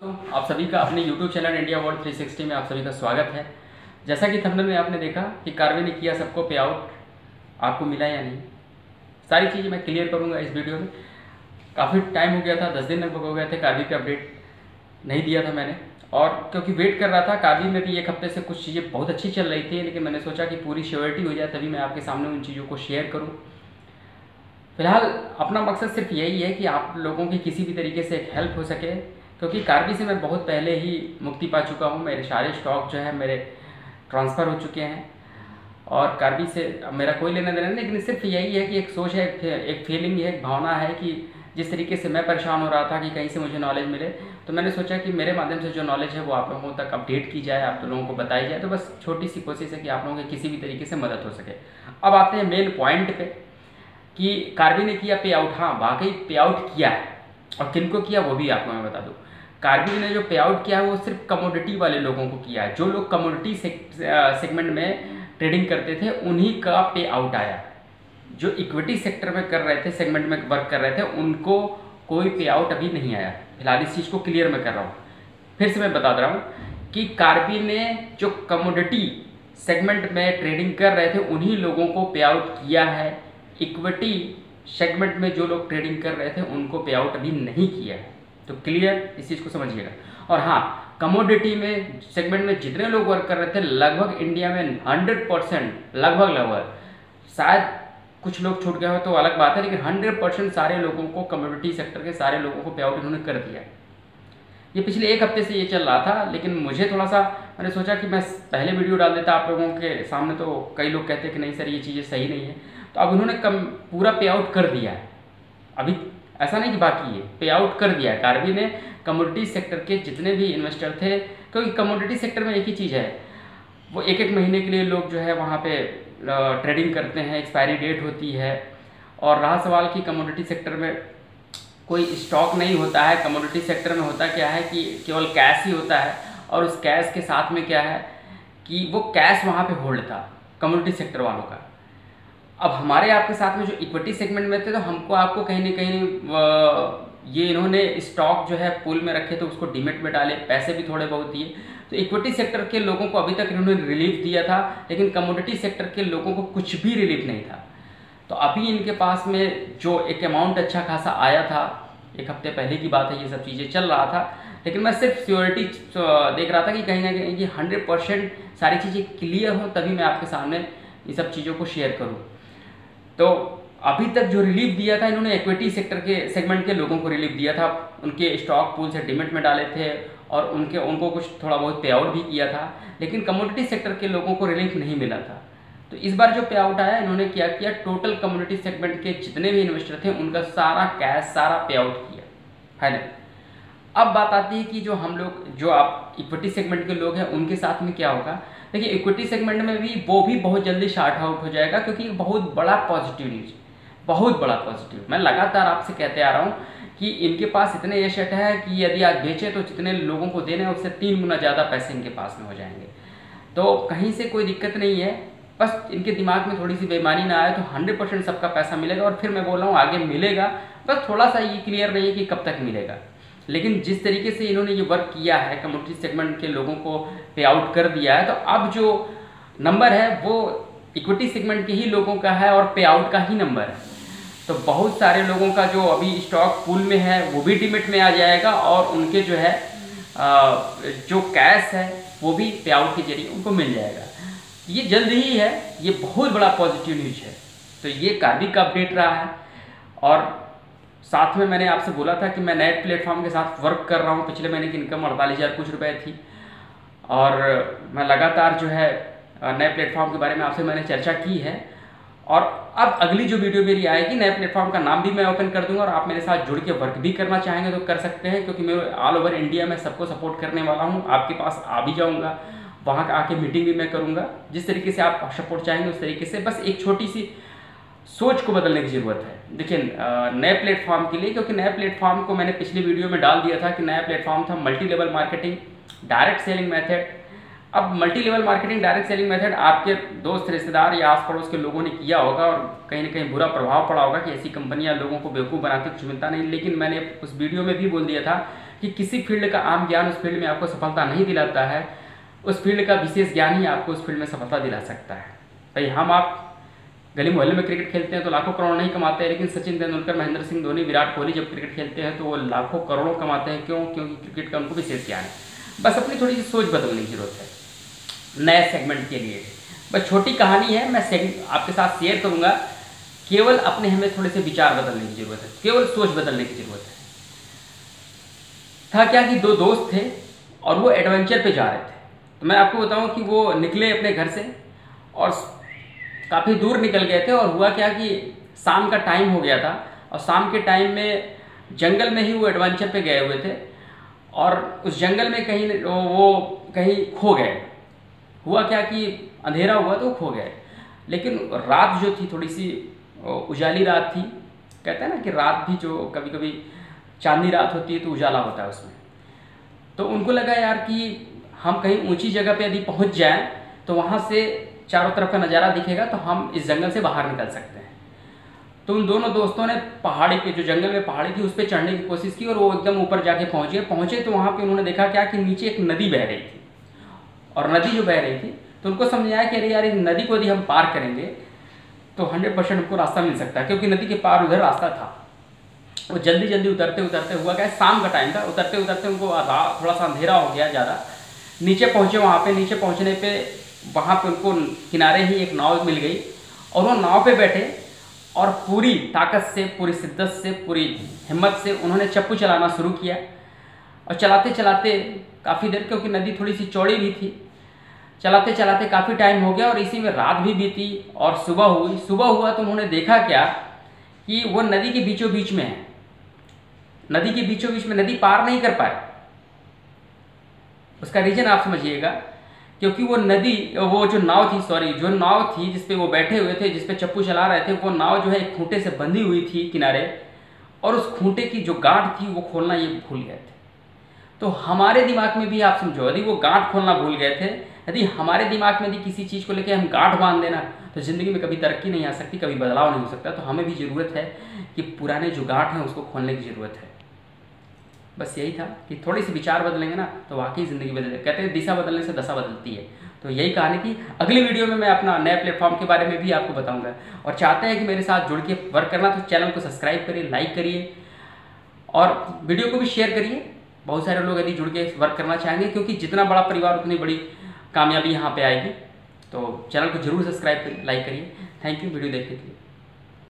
तो आप सभी का अपने YouTube चैनल इंडिया वर्ल्ड 360 में आप सभी का स्वागत है। जैसा कि थंबनेल में आपने देखा कि कार्वे ने किया सबको पे आउट आपको मिला या नहीं। सारी चीज़ें मैं क्लियर करूँगा इस वीडियो में। काफ़ी टाइम हो गया था, दस दिन लगभग हो गए थे कार्वी पे अपडेट नहीं दिया था मैंने। और क्योंकि वेट कर रहा था कार्वी में भी एक हफ़्ते से कुछ चीज़ें बहुत अच्छी चल रही थी, लेकिन मैंने सोचा कि पूरी श्योरिटी हो जाए तभी मैं आपके सामने उन चीज़ों को शेयर करूँ। फ़िलहाल अपना मकसद सिर्फ़ यही है कि आप लोगों की किसी भी तरीके से हेल्प हो सके। क्योंकि कार्बी से मैं बहुत पहले ही मुक्ति पा चुका हूँ। मेरे सारे स्टॉक जो है, मेरे ट्रांसफ़र हो चुके हैं। और कार्बी से मेरा कोई लेना देना नहीं, लेकिन सिर्फ़ यही है कि एक सोच है, एक फीलिंग है एक भावना है कि जिस तरीके से मैं परेशान हो रहा था कि कहीं से मुझे नॉलेज मिले तो मैंने सोचा कि मेरे माध्यम से जो नॉलेज है वो आप लोगों तक अपडेट की जाए, आप तो लोगों को बताई जाए। तो बस छोटी सी कोशिश है कि आप लोगों की किसी भी तरीके से मदद हो सके। अब आते हैं मेन पॉइंट पे कि कार्बी ने किया पे आउट हाँ वाकई पे आउट किया है। और किन को किया वो भी आपको मैं बता दूँ। कार्बी ने जो पे आउट किया है, वो सिर्फ़ कमोडिटी वाले लोगों को किया है। जो लोग कमोडिटी सेगमेंट में ट्रेडिंग करते थे, उन्हीं का पे आउट आया। जो इक्विटी सेक्टर में कर रहे थे सेगमेंट में वर्क कर रहे थे, उनको कोई पे आउट अभी नहीं आया। फ़िलहाल इस चीज़ को क्लियर मैं कर रहा हूँ। फिर से मैं बता दे रहा हूँ कि कार्बी ने जो कमोडिटी सेगमेंट में ट्रेडिंग कर रहे थे, उन्हीं लोगों को पे आउट किया है। इक्विटी सेगमेंट में जो लोग ट्रेडिंग कर रहे थे, उनको पे आउट अभी नहीं किया है। तो क्लियर इस चीज़ को समझिएगा। और हाँ कमोडिटी में सेगमेंट में जितने लोग वर्क कर रहे थे, लगभग इंडिया में हंड्रेड परसेंट लगभग लगभग, शायद कुछ लोग छूट गए हो तो अलग बात है, लेकिन हंड्रेड परसेंट सारे लोगों को कम्युनिटी सेक्टर के सारे लोगों को पे आउट इन्होंने कर दिया। ये पिछले एक हफ़्ते से ये चल रहा था, लेकिन मुझे थोड़ा सा, मैंने सोचा कि मैं पहले वीडियो डाल देता आप लोगों के सामने तो कई लोग कहते कि नहीं सर, ये चीज़ें सही नहीं है। तो अब उन्होंने कम, पूरा पे आउट कर दिया है। अभी ऐसा नहीं कि बाकी है पे आउट कर दिया कार्बी ने कमोडिटी सेक्टर के जितने भी इन्वेस्टर थे, क्योंकि कमोडिटी सेक्टर में एक ही चीज़ है। वो एक एक महीने के लिए लोग जो है वहाँ पे ट्रेडिंग करते हैं एक्सपायरी डेट होती है। और रहा सवाल कि कमोडिटी सेक्टर में कोई स्टॉक नहीं होता है कमोडिटी सेक्टर में होता क्या है कि केवल कैश ही होता है? और उस कैश के साथ में क्या है कि वो कैश वहाँ पे होल्ड था कम्युनिटी सेक्टर वालों का। अब हमारे आपके साथ में जो इक्विटी सेगमेंट में थे तो हमको आपको कहीं ना कहीं ये इन्होंने स्टॉक जो है पुल में रखे तो उसको डिमेट में डाले, पैसे भी थोड़े बहुत दिए। तो इक्विटी सेक्टर के लोगों को अभी तक इन्होंने रिलीफ दिया था, लेकिन कमोडिटी सेक्टर के लोगों को कुछ भी रिलीफ नहीं था। तो अभी इनके पास में जो एक अमाउंट अच्छा खासा आया था, एक हफ़्ते पहले की बात है, ये सब चीज़ें चल रहा था, लेकिन मैं सिर्फ़ सियोरिटी देख रहा था कि कहीं ना कहीं ये हंड्रेड परसेंट सारी चीज़ें क्लियर हों, तभी मैं आपके सामने इन सब चीज़ों को शेयर करूँ। तो अभी तक जो रिलीफ दिया था, इन्होंने इक्विटी सेक्टर के सेगमेंट के लोगों को रिलीफ दिया था। उनके स्टॉक पूल से डिमेट में डाले थे और उनके, उनको कुछ थोड़ा बहुत पे आउट भी किया था, लेकिन कम्युनिटी सेक्टर के लोगों को रिलीफ नहीं मिला था। तो इस बार जो पे आउट आया, इन्होंने क्या किया टोटल कम्युनिटी सेगमेंट के जितने भी इन्वेस्टर थे, उनका सारा कैश सारा पे आउट किया। है ना अब बात आती है कि जो हम लोग, जो आप इक्विटी सेगमेंट के लोग हैं, उनके साथ में क्या होगा? देखिए इक्विटी सेगमेंट में भी वो भी बहुत जल्दी शार्ट आउट हो जाएगा क्योंकि बहुत बड़ा पॉजिटिव न्यूज़ बहुत बड़ा पॉजिटिव मैं लगातार आपसे कहते आ रहा हूँ कि इनके पास इतने एसेट है कि यदि आज बेचें तो जितने लोगों को देने उससे तीन गुना ज़्यादा पैसे इनके पास में हो जाएँगे। तो कहीं से कोई दिक्कत नहीं है। बस इनके दिमाग में थोड़ी सी बेईमानी ना आए तो हंड्रेड परसेंट सबका पैसा मिलेगा और फिर मैं बोल रहा हूँ आगे मिलेगा। बस थोड़ा सा ये क्लियर नहीं है कि कब तक मिलेगा। लेकिन जिस तरीके से इन्होंने ये वर्क किया है कम्युनिटी सेगमेंट के लोगों को पे आउट कर दिया है तो अब जो नंबर है, वो इक्विटी सेगमेंट के ही लोगों का है और पे आउट का ही नंबर है। तो बहुत सारे लोगों का जो अभी स्टॉक पूल में है, वो भी डिमिट में आ जाएगा और उनके जो है जो कैश है, वो भी पे आउट के ज़रिए उनको मिल जाएगा। ये जल्द ही है, ये बहुत बड़ा पॉजिटिव न्यूज़ है। तो ये कार्बी का अपडेट रहा है और साथ में मैंने आपसे बोला था कि मैं नए प्लेटफॉर्म के साथ वर्क कर रहा हूँ। पिछले महीने की इनकम अड़तालीस हज़ार कुछ रुपए थी। और मैं लगातार जो है नए प्लेटफॉर्म के बारे में आपसे मैंने चर्चा की है। और अब अगली जो वीडियो मेरी आएगी, नए प्लेटफॉर्म का नाम भी मैं ओपन कर दूँगा और आप मेरे साथ जुड़ के वर्क भी करना चाहेंगे तो कर सकते हैं, क्योंकि मैं ऑल ओवर इंडिया में सबको सपोर्ट करने वाला हूँ। आपके पास आ भी जाऊँगा। वहाँ आके मीटिंग भी मैं करूँगा। जिस तरीके से आप सपोर्ट चाहेंगे, उस तरीके से। बस एक छोटी सी सोच को बदलने की ज़रूरत है। देखिए नए प्लेटफॉर्म के लिए, क्योंकि नए प्लेटफॉर्म को मैंने पिछली वीडियो में डाल दिया था कि नया प्लेटफॉर्म था multi level marketing direct selling method अब multi level marketing direct selling method आपके दोस्त, रिश्तेदार या आस पड़ोस के लोगों ने किया होगा और कहीं ना कहीं बुरा प्रभाव पड़ा होगा कि ऐसी कंपनियाँ लोगों को बेवकूफ़ बनाती कुछ मिलता नहीं। लेकिन मैंने उस वीडियो में भी बोल दिया था कि किसी फ़ील्ड का आम ज्ञान उस फ़ील्ड में आपको सफलता नहीं दिलाता है। उस फ़ील्ड का विशेष ज्ञान ही आपको उस फ़ील्ड में सफलता दिला सकता है। भाई, हम आप गली मोहल्ले में क्रिकेट खेलते हैं तो लाखों करोड़ नहीं कमाते हैं, लेकिन सचिन तेंदुलकर, महेंद्र सिंह धोनी, विराट कोहली जब क्रिकेट खेलते हैं तो वो लाखों करोड़ों कमाते हैं। क्यों? क्योंकि क्रिकेट का उनको विशेष ज्ञान है। बस अपनी थोड़ी सी सोच बदलने की ज़रूरत है, नए सेगमेंट के लिए। बस छोटी कहानी है, मैं आपके साथ शेयर करूँगा। केवल अपने हमें थोड़े से विचार बदलने की ज़रूरत है, केवल सोच बदलने की ज़रूरत है। था क्या कि दो दोस्त थे और वो एडवेंचर पे जा रहे थे। तो मैं आपको बताऊँ कि वो निकले अपने घर से और काफ़ी दूर निकल गए थे और हुआ क्या कि शाम का टाइम हो गया था और शाम के टाइम में जंगल में ही वो एडवेंचर पे गए हुए थे और उस जंगल में कहीं वो कहीं खो गए। हुआ क्या कि अंधेरा हुआ तो खो गए। लेकिन रात जो थी, थोड़ी सी उजाली रात थी। कहते हैं ना कि रात भी जो कभी कभी चांदनी रात होती है तो उजाला होता है उसमें। तो उनको लगा यार कि हम कहीं ऊँची जगह पे यदि पहुँच जाएँ तो वहाँ से चारों तरफ़ का नज़ारा दिखेगा तो हम इस जंगल से बाहर निकल सकते हैं। तो उन दोनों दोस्तों ने पहाड़ी पे, जो जंगल में पहाड़ी थी, उस पर चढ़ने की कोशिश की और वो एकदम ऊपर जाके पहुँचे। पहुँचे तो वहाँ पे उन्होंने देखा क्या कि नीचे एक नदी बह रही थी। और नदी जो बह रही थी तो उनको समझ आया कि अरे यार, इस नदी को यदि हम पार करेंगे तो हंड्रेड परसेंट हमको रास्ता मिल सकता है, क्योंकि नदी के पार उधर रास्ता था। वो जल्दी जल्दी उतरते उतरते हुआ, क्या शाम का टाइम था, उतरते उतरते उनको आधा, थोड़ा सा अंधेरा हो गया ज़्यादा। नीचे पहुँचे वहाँ पे, नीचे पहुँचने पे वहाँ पे उनको किनारे ही एक नाव मिल गई और वो नाव पे बैठे और पूरी ताकत से, पूरी शिद्दत से, पूरी हिम्मत से उन्होंने चप्पू चलाना शुरू किया। और चलाते चलाते काफ़ी देर, क्योंकि नदी थोड़ी सी चौड़ी भी थी, चलाते चलाते काफ़ी टाइम हो गया और इसी में रात भी बीती और सुबह हुई। सुबह हुआ तो उन्होंने देखा क्या कि वो नदी के बीचों बीच में है। नदी के बीचों बीच में नदी पार नहीं कर पाए। उसका रीजन आप समझिएगा। क्योंकि वो नदी, वो जो नाव थी सॉरी जो नाव थी जिसपे वो बैठे हुए थे, जिसपे चप्पू चला रहे थे, वो नाव जो है एक खूंटे से बंधी हुई थी किनारे, और उस खूंटे की जो गांठ थी, वो खोलना ये भूल गए थे। तो हमारे दिमाग में भी आप समझो, यदि वो गांठ खोलना भूल गए थे, यदि हमारे दिमाग में यदि किसी चीज़ को लेकर हम गांठ बाँध देना तो ज़िंदगी में कभी तरक्की नहीं आ सकती, कभी बदलाव नहीं हो सकता। तो हमें भी ज़रूरत है कि पुराने जो गांठ हैं, उसको खोलने की ज़रूरत है। बस यही था कि थोड़ी सी विचार बदलेंगे ना तो वाकई ज़िंदगी बदले कहते हैं दिशा बदलने से दशा बदलती है। तो यही कहानी थी। अगली वीडियो में मैं अपना नए प्लेटफॉर्म के बारे में भी आपको बताऊँगा। और चाहते हैं कि मेरे साथ जुड़ के वर्क करना तो चैनल को सब्सक्राइब करिए, लाइक करिए। और वीडियो को भी शेयर करिए। बहुत सारे लोग यदि जुड़ के वर्क करना चाहेंगे, क्योंकि जितना बड़ा परिवार, उतनी बड़ी कामयाबी यहाँ पर आएगी। तो चैनल को ज़रूर सब्सक्राइब करिए, लाइक करिए। थैंक यू, वीडियो देखने के लिए।